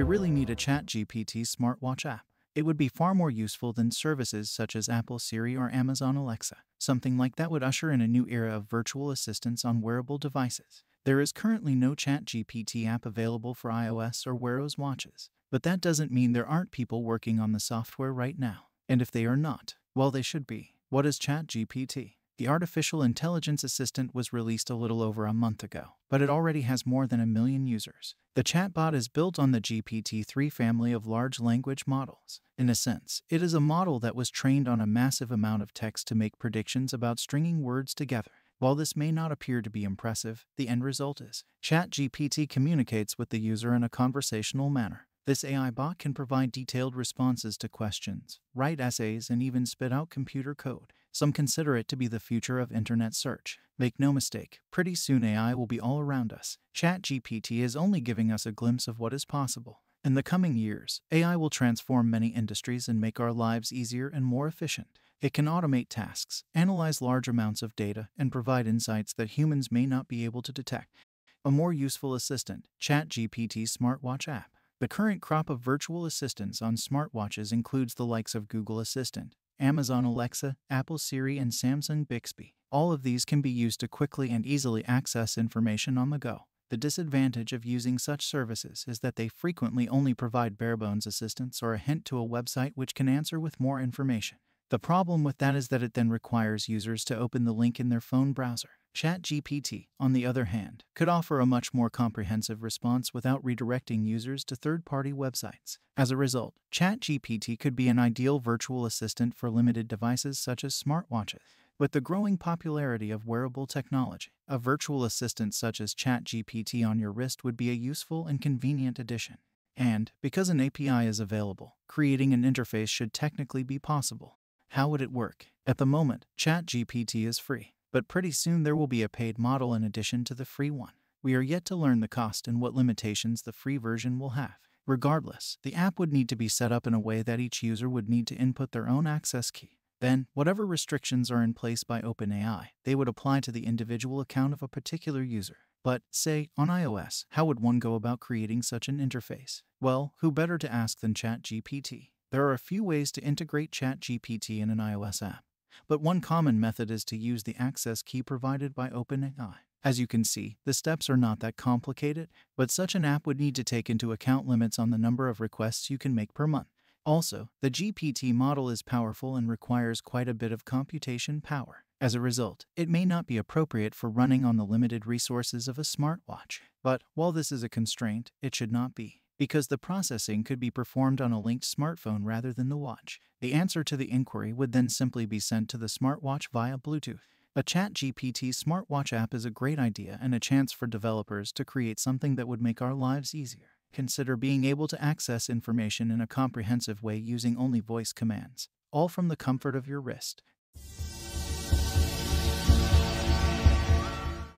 We really need a ChatGPT smartwatch app. It would be far more useful than services such as Apple Siri or Amazon Alexa. Something like that would usher in a new era of virtual assistants on wearable devices. There is currently no ChatGPT app available for iOS or Wear OS watches, but that doesn't mean there aren't people working on the software right now. And if they are not, well, they should be. What is ChatGPT? The artificial intelligence assistant was released a little over a month ago, but it already has more than a million users. The chatbot is built on the GPT 3 family of large language models. In a sense, it is a model that was trained on a massive amount of text to make predictions about stringing words together. While this may not appear to be impressive, the end result is ChatGPT communicates with the user in a conversational manner. This AI bot can provide detailed responses to questions, write essays, and even spit out computer code. Some consider it to be the future of internet search. Make no mistake, pretty soon AI will be all around us. ChatGPT is only giving us a glimpse of what is possible. In the coming years, AI will transform many industries and make our lives easier and more efficient. It can automate tasks, analyze large amounts of data, and provide insights that humans may not be able to detect. A more useful assistant, ChatGPT Smartwatch app. The current crop of virtual assistants on smartwatches includes the likes of Google Assistant, Amazon Alexa, Apple Siri, and Samsung Bixby. All of these can be used to quickly and easily access information on the go. The disadvantage of using such services is that they frequently only provide barebones assistance or a hint to a website which can answer with more information. The problem with that is that it then requires users to open the link in their phone browser. ChatGPT, on the other hand, could offer a much more comprehensive response without redirecting users to third party websites. As a result, ChatGPT could be an ideal virtual assistant for limited devices such as smartwatches. With the growing popularity of wearable technology, a virtual assistant such as ChatGPT on your wrist would be a useful and convenient addition. And, because an API is available, creating an interface should technically be possible. How would it work? At the moment, ChatGPT is free, but pretty soon there will be a paid model in addition to the free one. We are yet to learn the cost and what limitations the free version will have. Regardless, the app would need to be set up in a way that each user would need to input their own access key. Then, whatever restrictions are in place by OpenAI, they would apply to the individual account of a particular user. But, say, on iOS, how would one go about creating such an interface? Well, who better to ask than ChatGPT? There are a few ways to integrate ChatGPT in an iOS app, but one common method is to use the access key provided by OpenAI. As you can see, the steps are not that complicated, but such an app would need to take into account limits on the number of requests you can make per month. Also, the GPT model is powerful and requires quite a bit of computation power. As a result, it may not be appropriate for running on the limited resources of a smartwatch. But while this is a constraint, it should not be, because the processing could be performed on a linked smartphone rather than the watch. The answer to the inquiry would then simply be sent to the smartwatch via Bluetooth. A ChatGPT smartwatch app is a great idea and a chance for developers to create something that would make our lives easier. Consider being able to access information in a comprehensive way using only voice commands, all from the comfort of your wrist.